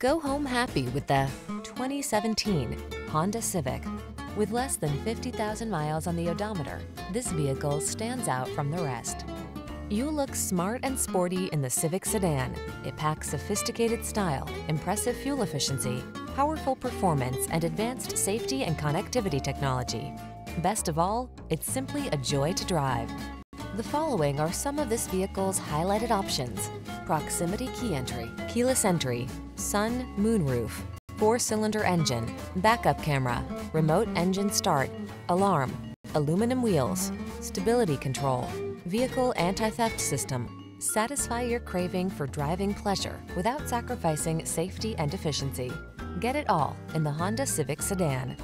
Go home happy with the 2017 Honda Civic. With less than 50,000 miles on the odometer, this vehicle stands out from the rest. You'll look smart and sporty in the Civic sedan. It packs sophisticated style, impressive fuel efficiency, powerful performance, and advanced safety and connectivity technology. Best of all, it's simply a joy to drive. The following are some of this vehicle's highlighted options. Proximity key entry, keyless entry, sun, moonroof, four-cylinder engine, backup camera, remote engine start, alarm, aluminum wheels, stability control, vehicle anti-theft system. Satisfy your craving for driving pleasure without sacrificing safety and efficiency. Get it all in the Honda Civic Sedan.